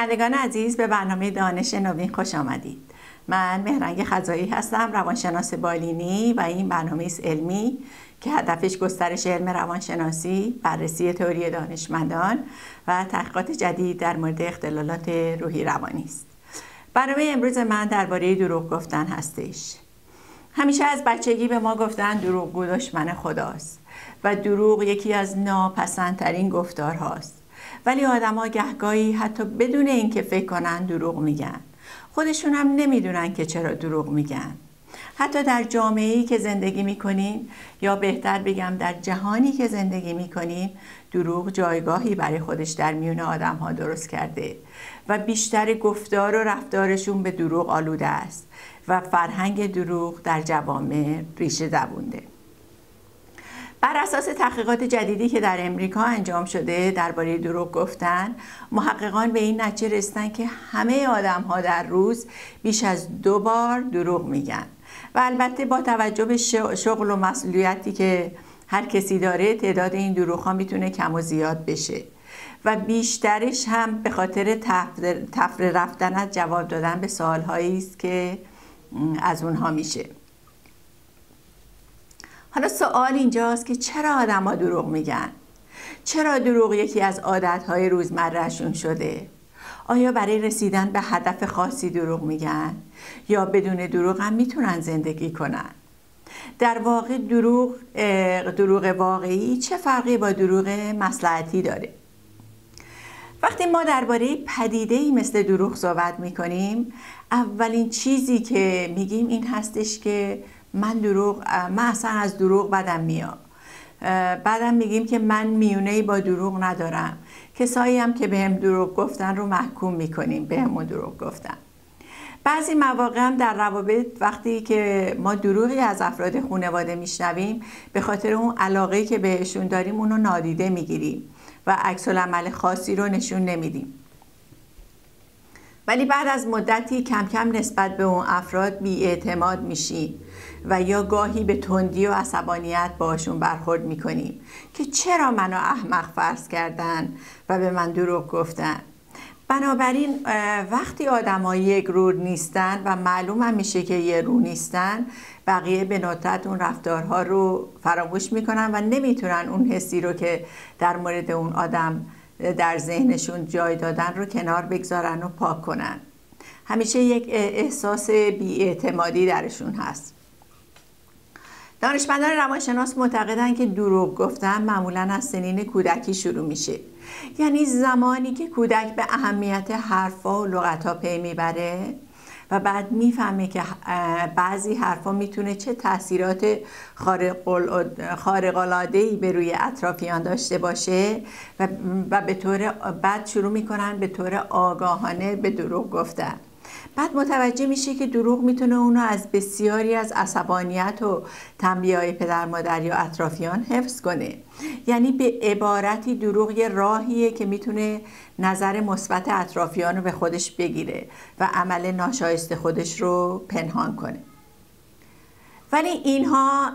بینندگان عزیز به برنامه دانش نوین خوش آمدید. من مهرنگ خزایی هستم روانشناس بالینی و این برنامه است علمی که هدفش گسترش علم روانشناسی بررسی تئوری دانشمندان و تحقیقات جدید در مورد اختلالات روحی روانی است. برنامه امروز من درباره دروغ گفتن هستش. همیشه از بچگی به ما گفتن دروغگو دشمن خداست و دروغ یکی از ناپسندترین گفتار هاست ولی آدما گهگاهی حتی بدون اینکه فکر کنن دروغ میگن. خودشون هم نمی‌دونن که چرا دروغ میگن. حتی در جامعه‌ای که زندگی می‌کنین یا بهتر بگم در جهانی که زندگی می‌کنین دروغ جایگاهی برای خودش در میون آدم ها درست کرده و بیشتر گفتار و رفتارشون به دروغ آلوده است و فرهنگ دروغ در جوامع ریشه دوونده بر اساس تحقیقات جدیدی که در امریکا انجام شده درباره دروغ گفتن محققان به این نتیجه رسیدن که همه آدم ها در روز بیش از دو بار دروغ میگن. و البته با توجه به شغل و مسئولیتی که هر کسی داره تعداد این دروغ ها می‌تونه کم و زیاد بشه. و بیشترش هم به خاطر تفره رفتن از جواب دادن به سوال است که از اونها میشه. حالا سوال اینجاست که چرا آدما دروغ میگن؟ چرا دروغ یکی از عادتهای روزمرهشون شده؟ آیا برای رسیدن به هدف خاصی دروغ میگن؟ یا بدون دروغ هم می‌تونن زندگی کنن؟ در واقع دروغ دروغ واقعی چه فرقی با دروغ مسلحتی داره؟ وقتی ما درباره پدیده ای مثل دروغ صحبت می‌کنیم اولین چیزی که میگیم این هستش که من دروغ من اصلا از دروغ بدم میاد. بعدم میگیم که من میونه با دروغ ندارم. کسایی هم که بهم دروغ گفتن رو محکوم می‌کنیم بهمون دروغ گفتن. بعضی مواقع هم در روابط وقتی که ما دروغی از افراد خانواده میشنویم به خاطر اون علاقه که بهشون داریم اونو نادیده می‌گیریم و عکس عمل خاصی رو نشون نمیدیم. ولی بعد از مدتی کم کم نسبت به اون افراد بی اعتماد میشیم و یا گاهی به تندی و عصبانیت باشون برخورد می‌کنیم که چرا منو احمق فرض کردن و به من دروغ گفتن. بنابراین وقتی ها یک رو نیستن و معلوم هم میشه که یه رو نیستن بقیه به ندرت اون رفتارها رو فراموش می‌کنن و نمی‌تونن اون حسی رو که در مورد اون آدم در ذهنشون جای دادن رو کنار بگذارن و پاک کنن. همیشه یک احساس بیاعتمادی درشون هست. دانشمندان روانشناس معتقدند که دروغ گفتن معمولا از سنین کودکی شروع میشه. یعنی زمانی که کودک به اهمیت حرفا و لغتا پی می‌بره و بعد می‌فهمه که بعضی حرفا می‌تونه چه تاثیرات خارق به روی اطرافیان داشته باشه و, و به طور بعد شروع می‌کنن به طور آگاهانه به دروغ گفتن. بعد متوجه میشه که دروغ می‌تونه اونو از بسیاری از عصبانیت و تنبیه پدر مادر یا اطرافیان حفظ کنه. یعنی به عبارتی دروغ یه راهیه که می‌تونه نظر مثبت اطرافیان رو به خودش بگیره و عمل ناشایست خودش رو پنهان کنه. ولی اینها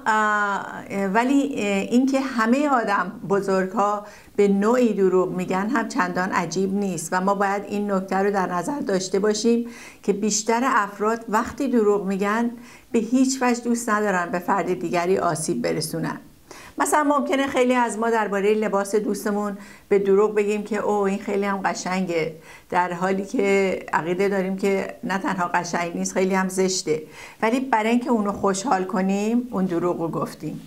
ولی اینکه همه آدم بزرگ ها به نوعی دروغ میگن هم چندان عجیب نیست و ما باید این نکته رو در نظر داشته باشیم که بیشتر افراد وقتی دروغ میگن به هیچ وجه دوست ندارن به فرد دیگری آسیب برسونن. مثلا ممکنه خیلی از ما درباره لباس دوستمون به دروغ بگیم که او این خیلی هم قشنگه. در حالی که عقیده داریم که نه تنها قشنگ نیست خیلی هم زشته. ولی برای اینکه اونو خوشحال کنیم اون دروغ رو گفتیم.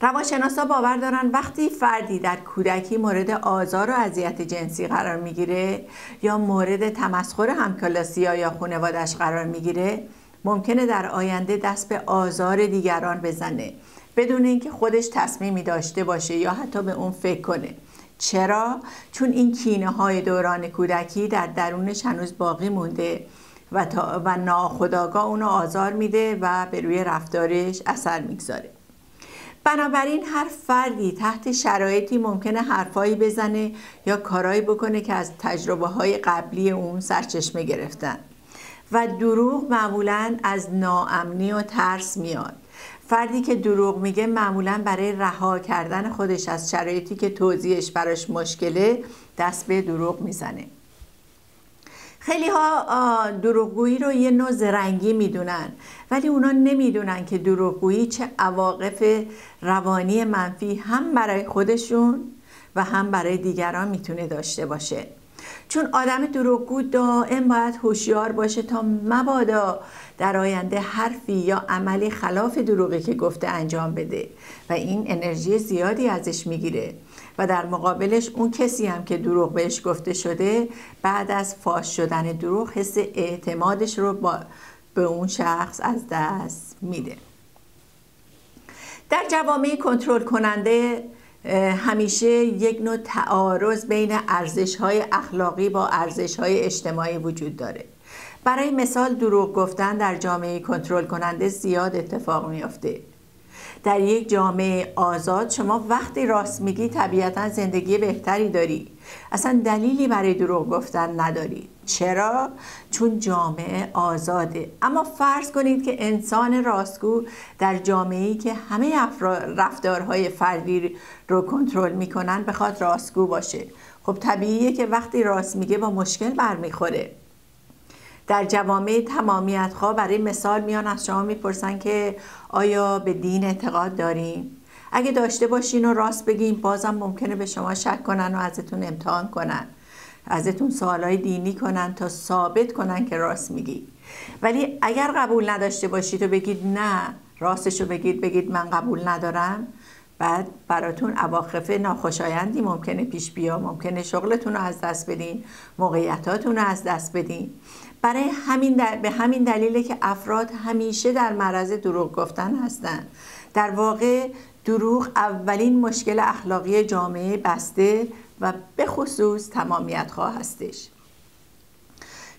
روانشناسا باور دارن وقتی فردی در کودکی مورد آزار و اذیت جنسی قرار می‌گیره یا مورد تمسخر همکلاسی یا خانوادش قرار می‌گیره ممکنه در آینده دست به آزار دیگران بزنه. بدون اینکه خودش تصمیمی داشته باشه یا حتی به اون فکر کنه. چرا؟ چون این کینه های دوران کودکی در درونش هنوز باقی مونده و, و ناخداگاه اونو آزار میده و به روی رفتارش اثر می‌گذاره. بنابراین هر فردی تحت شرایطی ممکنه حرفایی بزنه یا کارایی بکنه که از تجربه های قبلی اون سرچشمه گرفتن. و دروغ معمولا از ناامنی و ترس میاد. فردی که دروغ میگه معمولا برای رها کردن خودش از شرایطی که توضیحش براش مشکله دست به دروغ می‌زنه. خیلی ها دروغگویی رو یه نوع زرنگی می‌دونن ولی اونا نمی‌دونن که دروغگویی چه عواقب روانی منفی هم برای خودشون و هم برای دیگران می‌تونه داشته باشه. چون آدم دروغگو دائم باید هوشیار باشه تا مبادا در آینده حرفی یا عملی خلاف دروغی که گفته انجام بده و این انرژی زیادی ازش می‌گیره و در مقابلش اون کسی هم که دروغ بهش گفته شده بعد از فاش شدن دروغ حس اعتمادش رو با به اون شخص از دست میده. در جوامع کنترل کننده همیشه یک نوع تعارض بین ارزش های اخلاقی با ارزش های اجتماعی وجود داره. برای مثال دروغ گفتن در جامعه کنترل کننده زیاد اتفاق میافته. در یک جامعه آزاد شما وقتی راست میگی طبیعتا زندگی بهتری داری. اصلا دلیلی برای دروغ گفتن نداری. چرا؟ چون جامعه آزاده. اما فرض کنید که انسان راستگو در جامعه‌ای که همه رفتارهای فردی رو کنترل می‌کنن بخواد راستگو باشه. خب طبیعیه که وقتی راست میگه با مشکل برمیخوره. در جوامع تمامیت خواه برای مثال میان از شما می‌پرسن که آیا به دین اعتقاد داریم؟ اگه داشته باشین و راست بگین بازم ممکنه به شما شک کنن و ازتون امتحان کنن. ازتون سوالای دینی کنن تا ثابت کنن که راست میگی. ولی اگر قبول نداشته باشید و بگید نه راستشو بگید بگید من قبول ندارم بعد براتون عواقب ناخوشایندی ممکنه پیش بیا ممکنه شغلتون رو از دست بدین موقعیتاتون رو از دست بدین. برای همین به همین دلیله که افراد همیشه در معرض دروغ گفتن هستند در واقع دروغ اولین مشکل اخلاقی جامعه بسته و به خصوص تمامیت خواه هستش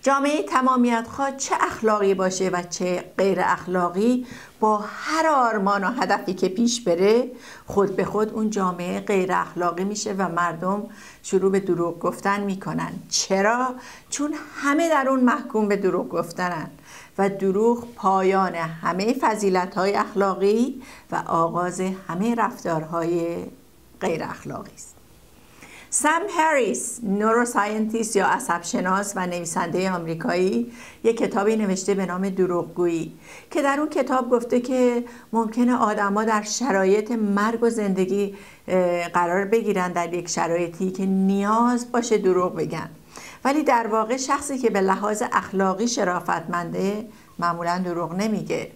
جامعه تمامیت خواه چه اخلاقی باشه و چه غیر اخلاقی با هر آرمان و هدفی که پیش بره خود به خود اون جامعه غیر اخلاقی میشه و مردم شروع به دروغ گفتن می‌کنن چرا؟ چون همه در اون محکوم به دروغ گفتنن و دروغ پایان همه فضیلت های اخلاقی و آغاز همه رفتارهای غیر اخلاقی است سم هریس نوروساینتیست یا عصبشناس و نویسنده آمریکایی یک کتابی نوشته به نام دروغگویی که در اون کتاب گفته که ممکنه آدما در شرایط مرگ و زندگی قرار بگیرن در یک شرایطی که نیاز باشه دروغ بگن. ولی در واقع شخصی که به لحاظ اخلاقی شرافتمنده معمولا دروغ نمیگه.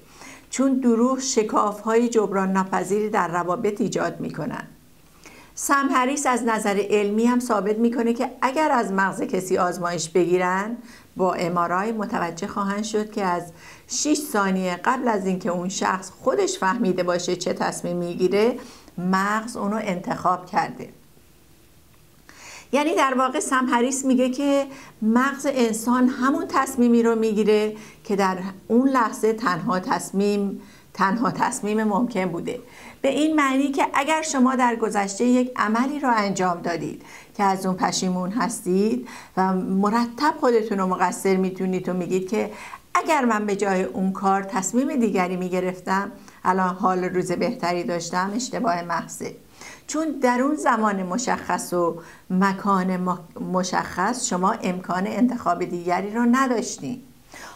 چون دروغ شکاف های جبران ناپذیری در روابط ایجاد می‌کنن. سم هریس از نظر علمی هم ثابت می‌کنه که اگر از مغز کسی آزمایش بگیرن با امارای متوجه خواهند شد که از 6 ثانیه قبل از اینکه اون شخص خودش فهمیده باشه چه تصمیم می‌گیره مغز اونو انتخاب کرده. یعنی در واقع سم هریس میگه که مغز انسان همون تصمیمی رو می‌گیره که در اون لحظه تنها تصمیم تنها تصمیم ممکن بوده. به این معنی که اگر شما در گذشته یک عملی رو انجام دادید که از اون پشیمون هستید و مرتب خودتون رو مقصر می‌تونید و میگید که اگر من به جای اون کار تصمیم دیگری می‌گرفتم الان حال روز بهتری داشتم اشتباه محضه. چون در اون زمان مشخص و مکان مشخص شما امکان انتخاب دیگری رو نداشتید.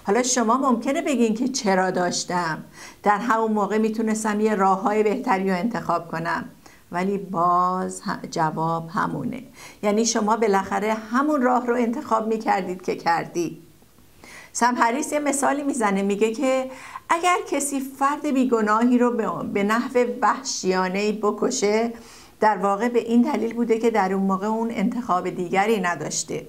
حالا شما ممکنه بگین که چرا داشتم. در همون موقع می‌تونستم یه راه های بهتری رو انتخاب کنم. ولی باز جواب همونه. یعنی شما بالاخره همون راه رو انتخاب می‌کردید که کردید سمپریس یه مثالی می‌زنه میگه که اگر کسی فرد بیگناهی رو به نحو وحشیانه بکشه در واقع به این دلیل بوده که در اون موقع اون انتخاب دیگری نداشته.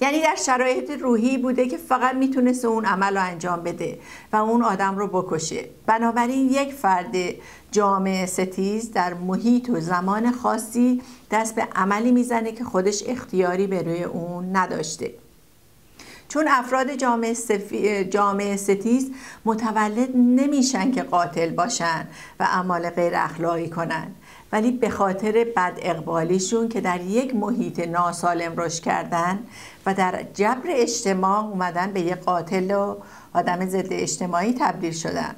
یعنی در شرایط روحی بوده که فقط می‌تونست اون عمل رو انجام بده و اون آدم رو بکشه. بنابراین یک فرد جامعه ستیز در محیط و زمان خاصی دست به عملی می‌زنه که خودش اختیاری به روی اون نداشته. چون افراد جامعه, جامعه ستیز متولد نمیشن که قاتل باشن و اعمال غیر اخلاقی کنن. ولی به خاطر بد اقبالیشون که در یک محیط ناسالم رشد کردن و در جبر اجتماع اومدن به یک قاتل و آدم ضد اجتماعی تبدیل شدن.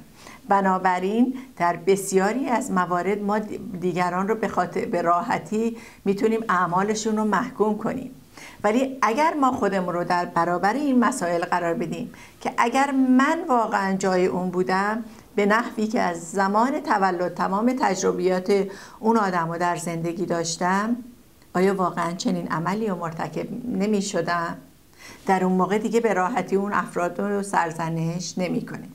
بنابراین در بسیاری از موارد ما دیگران رو به, خاطر به راحتی می‌تونیم اعمالشون رو محکوم کنیم. ولی اگر ما خودمون رو در برابر این مسائل قرار بدیم که اگر من واقعا جای اون بودم به نحوی که از زمان تولد تمام تجربیات اون آدم رو در زندگی داشتم آیا واقعا چنین عملی رو مرتکب نمی شدم؟ در اون موقع دیگه به راحتی اون افراد رو سرزنش نمی کنیم.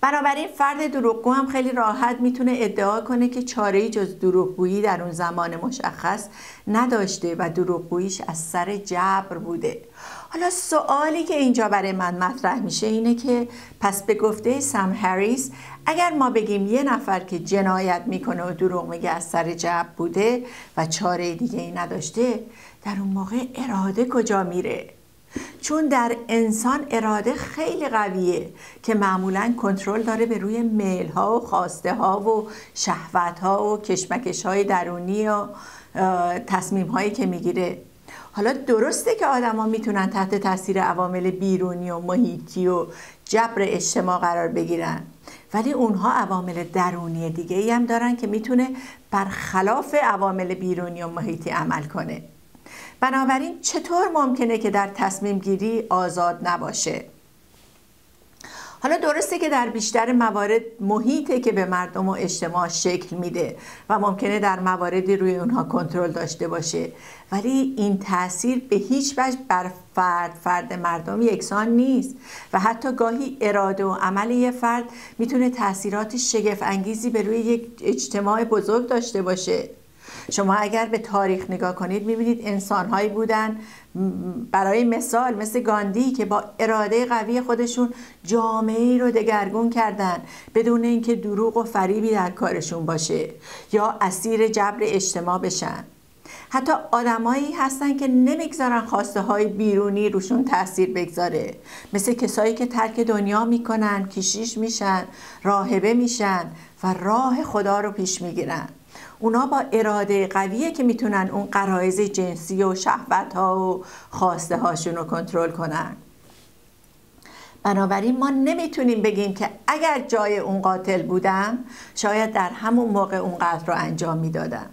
بنابراین فرد دروغگو هم خیلی راحت می‌تونه ادعا کنه که چاره جز دروغگویی در اون زمان مشخص نداشته و دروغگوییش از سر جبر بوده حالا سوالی که اینجا برای من مطرح میشه اینه که پس به گفته سم هریس اگر ما بگیم یه نفر که جنایت می‌کنه و دروغ میگه از سر جبر بوده و چاره دیگه ای نداشته در اون موقع اراده کجا میره؟ چون در انسان اراده خیلی قویه که معمولا کنترل داره به روی میل ها و خواسته ها و شهوت ها و کشمکش های درونی و تصمیم هایی که می‌گیره. حالا درسته که آدما می‌تونن تحت تاثیر عوامل بیرونی و محیطی و جبر اجتماع قرار بگیرن ولی اونها عوامل درونی دیگه ای هم دارن که می‌تونه برخلاف عوامل بیرونی و محیطی عمل کنه بنابراین چطور ممکنه که در تصمیم گیری آزاد نباشه؟ حالا درسته که در بیشتر موارد محیطه که به مردم و اجتماع شکل میده و ممکنه در مواردی روی اونها کنترل داشته باشه. ولی این تاثیر به هیچ وجه بر فرد فرد مردم یکسان نیست. و حتی گاهی اراده و عمل یه فرد می‌تونه تاثیرات شگفت انگیزی به روی یک اجتماع بزرگ داشته باشه. شما اگر به تاریخ نگاه کنید می‌بینید انسانهایی بودن برای مثال مثل گاندی که با اراده قوی خودشون جامعه رو دگرگون کردن بدون اینکه دروغ و فریبی در کارشون باشه یا اسیر جبر اجتماع بشن. حتی آدمایی هستن که نمی‌گذارن خواسته های بیرونی روشون تاثیر بگذاره. مثل کسایی که ترک دنیا می‌کنن کشیش میشن راهبه میشن و راه خدا رو پیش می‌گیرن. اونا با اراده قویه که می‌تونن اون قرائز جنسی و شهوت ها و خواسته هاشون رو کنترل کنن. بنابراین ما نمی‌تونیم بگیم که اگر جای اون قاتل بودم شاید در همون موقع اون قتل رو انجام می‌دادم.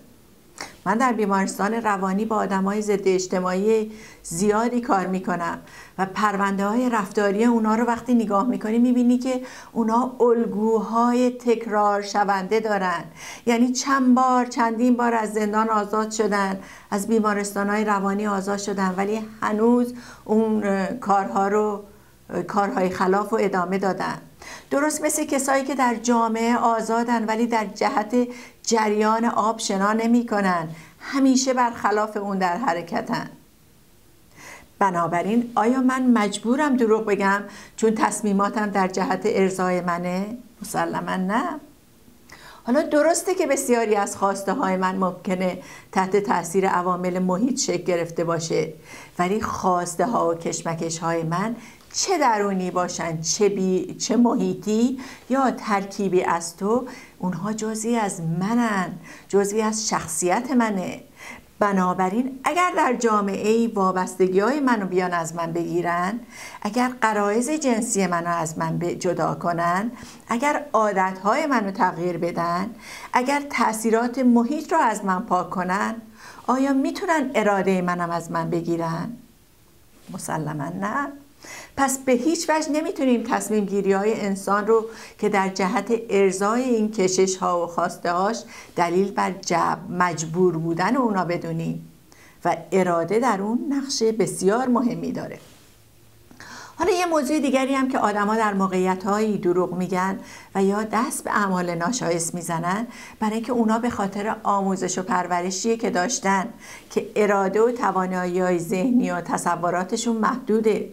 من در بیمارستان روانی با آدم های ضد اجتماعی زیادی کار می‌کنم و پرونده های رفتاری اونا رو وقتی نگاه می‌کنی می‌بینی که اونا الگوهای تکرار شونده دارن. یعنی چند بار چندین بار از زندان آزاد شدن از بیمارستان های روانی آزاد شدن ولی هنوز اون کارها رو کارهای خلاف و ادامه دادن. درست مثل کسایی که در جامعه آزادن ولی در جهت جریان آب شنا نمی کنن همیشه برخلاف اون در حرکتن. بنابراین آیا من مجبورم دروغ بگم چون تصمیماتم در جهت ارزای منه؟ مسلما نه. حالا درسته که بسیاری از خواسته های من ممکنه تحت تاثیر عوامل محیط شکل گرفته باشه ولی خواسته ها و کشمکش های من چه درونی باشن چه, بی، چه محیطی یا ترکیبی از تو اونها جزی از منن جزی از شخصیت منه بنابراین اگر در جامعه ای وابستگی های منو بیان از من بگیرن اگر قرائز جنسی منو از من جدا کنن اگر عادت های منو تغییر بدن اگر تاثیرات محیط رو از من پاک کنن آیا می‌تونن اراده منم از من بگیرن؟ مسلما نه پس به هیچ وجه نمی‌تونیم تصمیم گیری های انسان رو که در جهت ارزای این کشش ها و خواسته هاش دلیل بر جب مجبور بودن اونا بدونیم و اراده در اون نقش بسیار مهمی داره. حالا یه موضوع دیگری هم که آدما در موقعیت هایی دروغ میگن و یا دست به اعمال ناشایست می‌زنن برای اینکه اونا به خاطر آموزش و پرورشی که داشتن که اراده و توانایی ذهنی و تصوراتشون محدوده.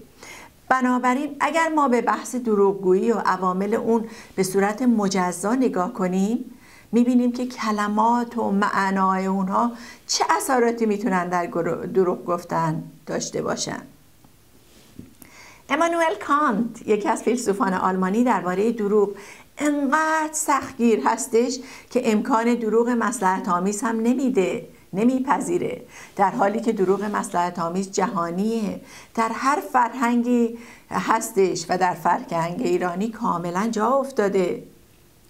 بنابراین اگر ما به بحث دروغگویی و عوامل اون به صورت مجزا نگاه کنیم می‌بینیم که کلمات و معنای اونها چه اثراتی می‌تونن در دروغ گفتن داشته باشن. امانوئل کانت یکی از فیلسوفان آلمانی درباره دروغ انقدر سختگیر هستش که امکان دروغ مسلحت آمیز هم نمیده. نمیپذیره. در حالی که دروغ مسلحت آمیز جهانیه. در هر فرهنگی هستش و در فرهنگ ایرانی کاملا جا افتاده.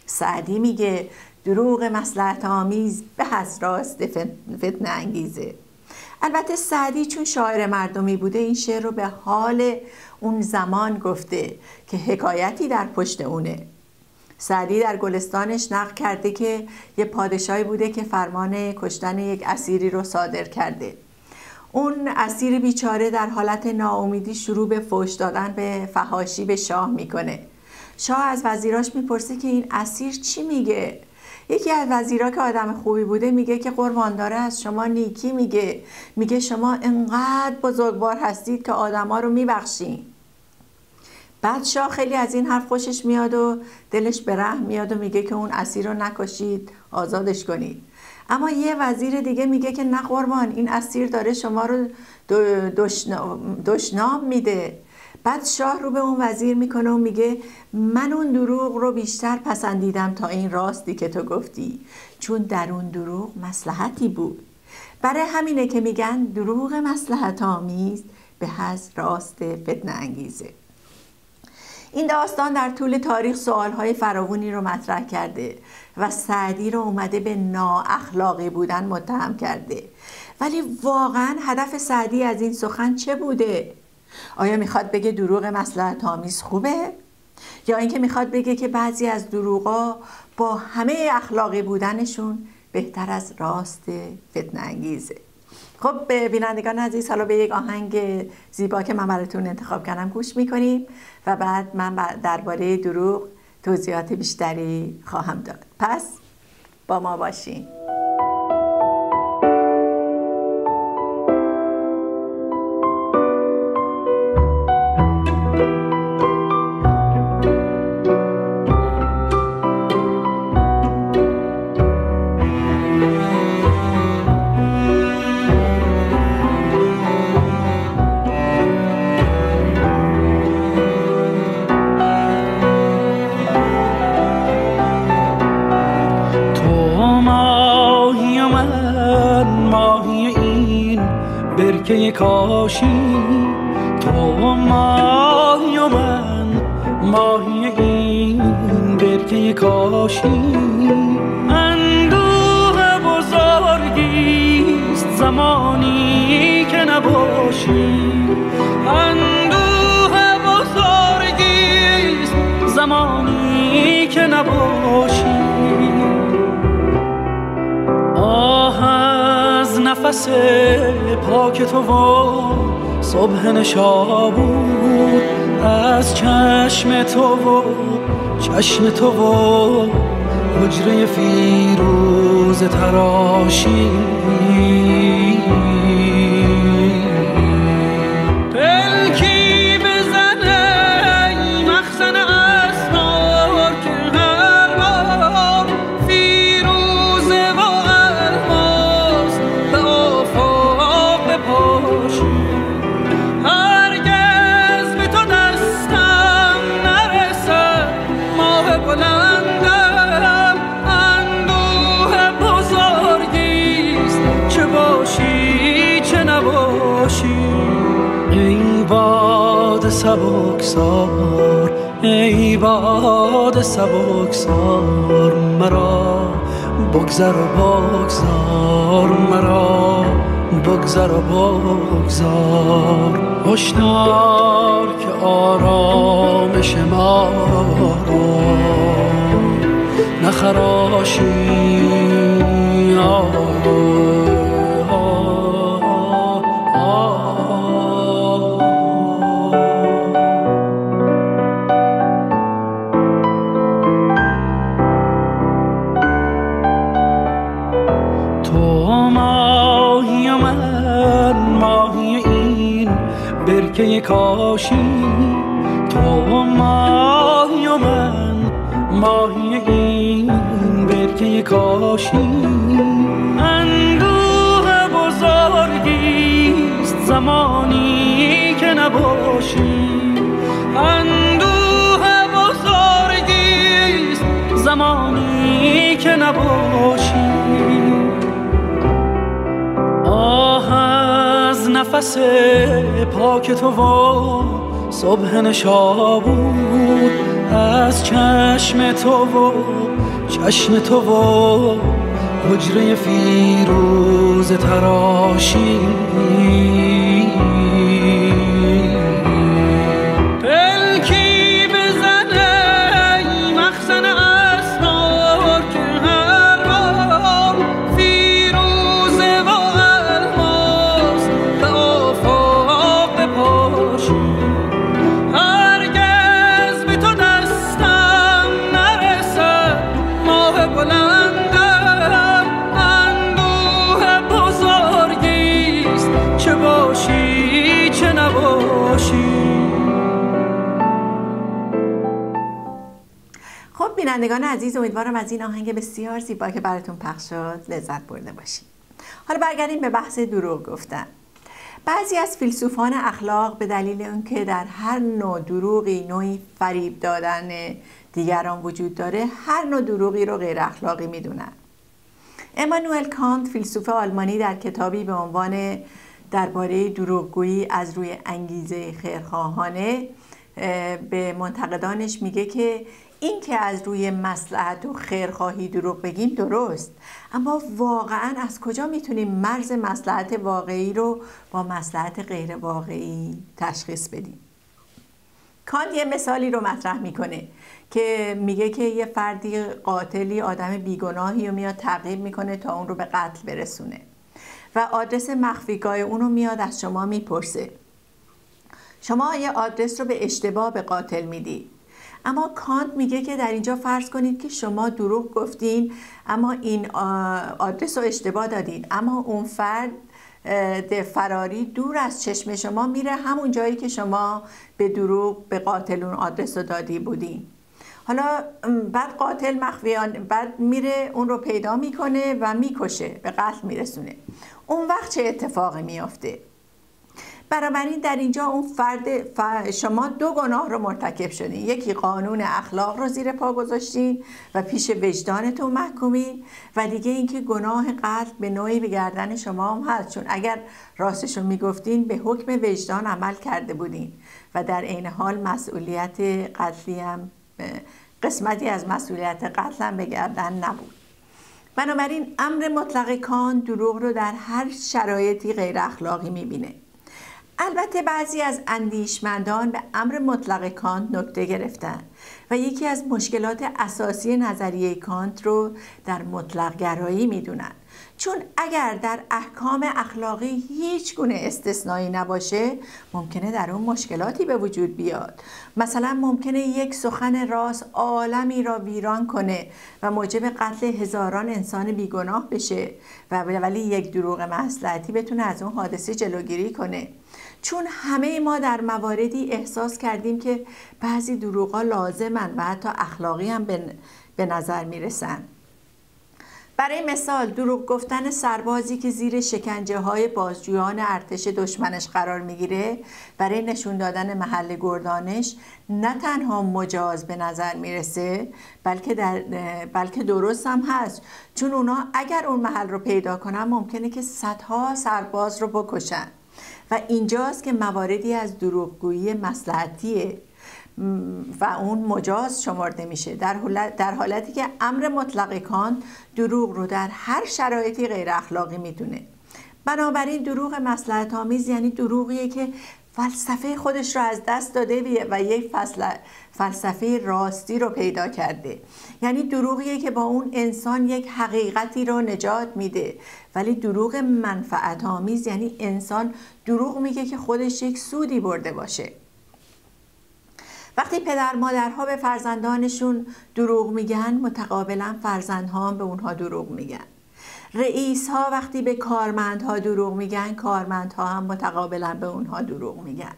سعدی میگه دروغ مسلحت آمیز به از راست فتنه انگیزه. البته سعدی چون شاعر مردمی بوده این شعر رو به حال اون زمان گفته که حکایتی در پشت اونه. سعدی در گلستانش نقل کرده که یه پادشاهی بوده که فرمان کشتن یک اسیری رو صادر کرده. اون اسیر بیچاره در حالت ناامیدی شروع به فوش دادن به فهاشی به شاه می‌کنه. شاه از وزیراش می‌پرسه که این اسیر چی میگه؟ یکی از وزیرا که آدم خوبی بوده میگه که قربانداره از شما نیکی میگه. میگه شما انقدر بزرگوار هستید که آدما رو میبخشین. بعد شاه خیلی از این حرف خوشش میاد و دلش به رحم میاد و میگه که اون اسیر رو نکشید آزادش کنید. اما یه وزیر دیگه میگه که نه قربان این اسیر داره شما رو دشنام میده. بعد شاه رو به اون وزیر می‌کنه و میگه من اون دروغ رو بیشتر پسندیدم تا این راستی که تو گفتی چون در اون دروغ مسلحتی بود. برای همینه که میگن دروغ مسلحت آمیز به از راست فتنه انگیزه. این داستان در طول تاریخ سوالهای فراوانی رو مطرح کرده و سعدی رو اومده به نااخلاقی بودن متهم کرده ولی واقعا هدف سعدی از این سخن چه بوده؟ آیا می‌خواد بگه دروغ مسلحت آمیز خوبه؟ یا اینکه می‌خواد بگه که بعضی از دروغا با همه اخلاقی بودنشون بهتر از راست فتنه انگیزه خب بینندگان عزیز حالا به یک آهنگ زیبا که من براتون انتخاب کردم گوش می‌کنیم و بعد من درباره دروغ توضیحات بیشتری خواهم داد. پس با ما باشین. نفس پاک تو و صبح نشابود از چشم تو و چشم تو و حجره فیروز تراشی. ای باد سبکسار مرا بگذر و بگذار مرا بگذر و بگذار. هشدار که آرامش ما را نخراشی برکه کاشی تو ماهی و من ماهی این برکه کاشی. اندوه بزرگیست زمانی که نباشی. اندوه بزرگیست زمانی که نباشی. نفس پاک تو و صبح نشابود از چشم تو و چشم تو و حجره فیروز تراشی. بینندگان عزیز امیدوارم از این آهنگ بسیار زیبا که براتون پخش شد لذت برده باشید حالا برگردیم به بحث دروغ گفتن. بعضی از فیلسوفان اخلاق به دلیل اینکه در هر نوع دروغی نوعی فریب دادن دیگران وجود داره هر نوع دروغی رو غیر اخلاقی می‌دونن. امانوئل کانت فیلسوف آلمانی در کتابی به عنوان درباره دروغگویی از روی انگیزه خیرخواهانه به منتقدانش میگه که این که از روی مسلحت و خیرخواهی دروغ بگیم درست اما واقعا از کجا می‌تونیم مرز مسلحت واقعی رو با مسلحت غیر واقعی تشخیص بدیم؟ کان یه مثالی رو مطرح می‌کنه که میگه که یه فردی قاتلی آدم بیگناهی رو میاد تعقیب می‌کنه تا اون رو به قتل برسونه و آدرس مخفیگاه اون رو میاد از شما می‌پرسه. شما یه آدرس رو به اشتباه به قاتل می‌دید اما کانت میگه که در اینجا فرض کنید که شما دروغ گفتین اما این آدرس رو اشتباه دادین. اما اون فرد فراری دور از چشم شما میره همون جایی که شما به دروغ به قاتل اون آدرس رو دادی بودین. حالا بعد قاتل مخفیان بعد میره اون رو پیدا می‌کنه و می‌کشه به قتل میرسونه. اون وقت چه اتفاقی میافته؟ بنابراین در اینجا اون فرد شما دو گناه رو مرتکب شدین. یکی قانون اخلاق رو زیر پا گذاشتین و پیش وجدانتون محکومین و دیگه اینکه گناه قتل به نوعی به گردن شما هم هست. چون اگر راستش رو می‌گفتین به حکم وجدان عمل کرده بودین و در عین حال مسئولیت قتلی هم قسمتی از مسئولیت قتل هم به گردن نبود. بنابراین امر مطلق کان دروغ رو در هر شرایطی غیر اخلاقی می‌بینه. البته بعضی از اندیشمندان به امر مطلق کانت نکته گرفتن و یکی از مشکلات اساسی نظریه کانت رو در مطلق گرایی می‌دونن. چون اگر در احکام اخلاقی هیچ گونه استثنایی نباشه ممکنه در اون مشکلاتی به وجود بیاد. مثلا ممکنه یک سخن راست عالمی را ویران کنه و موجب قتل هزاران انسان بیگناه بشه و ولی یک دروغ مسلحتی بتونه از اون حادثه جلوگیری کنه. چون همه ما در مواردی احساس کردیم که بعضی دروغا لازمن و حتی اخلاقی هم به نظر می‌رسن. برای مثال دروغ گفتن سربازی که زیر شکنجه های بازجویان ارتش دشمنش قرار می‌گیره برای نشون دادن محل گردانش نه تنها مجاز به نظر می‌رسه بلکه, در بلکه درست هم هست. چون اونا اگر اون محل رو پیدا کنن ممکنه که صدها سرباز رو بکشن. و اینجاست که مواردی از دروغگویی مسلحتیه و اون مجاز شمرده میشه. در, در حالتی که امر مطلق کان دروغ رو در هر شرایطی غیر اخلاقی می‌دونه. بنابراین دروغ مسلحت آمیز یعنی دروغیه که فلسفه خودش رو از دست داده و یک فلسفه راستی رو پیدا کرده. یعنی دروغیه که با اون انسان یک حقیقتی رو نجات میده. ولی دروغ منفعت آمیز یعنی انسان دروغ میگه که خودش یک سودی برده باشه. وقتی پدر مادرها به فرزندانشون دروغ میگن متقابلا فرزندها به اونها دروغ میگن. رئیس ها وقتی به کارمندها دروغ میگن کارمندها هم متقابلا به اونها دروغ میگن.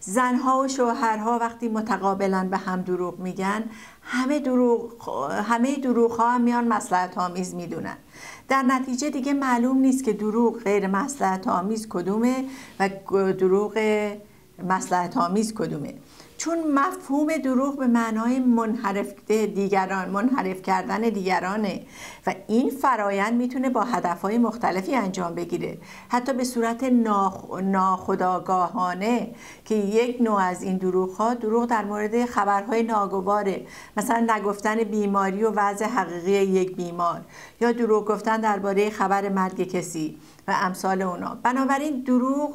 زنها و شوهرها وقتی متقابلا به هم دروغ میگن همه دروغ همه دروغ ها هم میان مسلحت آمیز می‌دونن. در نتیجه دیگه معلوم نیست که دروغ غیر مسلحت آمیز کدومه و دروغ مسلحت آمیز کدومه. چون مفهوم دروغ به معنای منحرف دیگران منحرف کردن دیگرانه و این فرایند می‌تونه با هدفهای مختلفی انجام بگیره. حتی به صورت ناخداگاهانه که یک نوع از این دروغ ها دروغ در مورد خبرهای ناگواره مثلا نگفتن بیماری و وضع حقیقی یک بیمار یا دروغ گفتن درباره خبر مرگ کسی و امثال اونا. بنابراین دروغ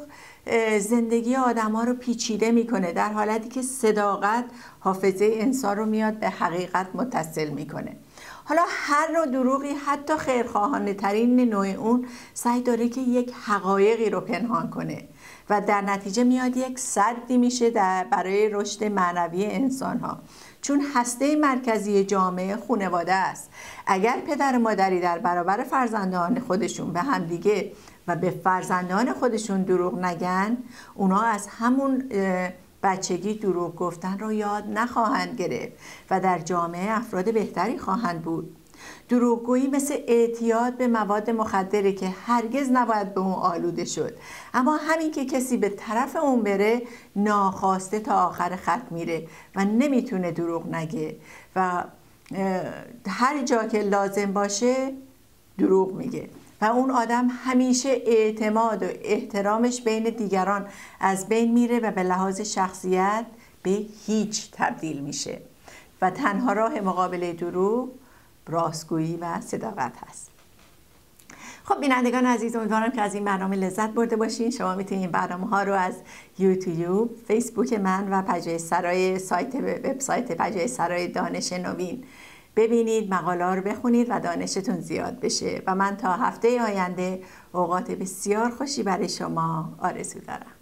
زندگی آدم ها رو پیچیده می‌کنه در حالتی که صداقت حافظه انسان رو میاد به حقیقت متصل می‌کنه. حالا هر نوع دروغی حتی خیرخواهانه ترین نوع اون سعی داره که یک حقایقی رو پنهان کنه و در نتیجه میاد یک صدی میشه در برای رشد معنوی انسان ها چون هسته مرکزی جامعه خونواده است. اگر پدر و مادری در برابر فرزندان خودشون به همدیگه و به فرزندان خودشون دروغ نگن اونا از همون بچگی دروغ گفتن رو یاد نخواهند گرفت و در جامعه افراد بهتری خواهند بود. دروغگویی مثل اعتیاد به مواد مخدره که هرگز نباید به اون آلوده شد. اما همین که کسی به طرف اون بره ناخواسته تا آخر خط میره و نمی‌تونه دروغ نگه. و هر جا که لازم باشه دروغ میگه. و اون آدم همیشه اعتماد و احترامش بین دیگران از بین میره و به لحاظ شخصیت به هیچ تبدیل میشه. و تنها راه مقابله دروغ راستگویی و صداقت هست. خب بینندگان عزیز امیدوارم که از این برنامه لذت برده باشین. شما می‌تونید برنامه ها رو از یوتیوب فیسبوک من و پجای سرای سایت وبسایت پجای سرای دانش نوین ببینید مقاله رو بخونید و دانشتون زیاد بشه. و من تا هفته آینده اوقات بسیار خوشی برای شما آرزو دارم.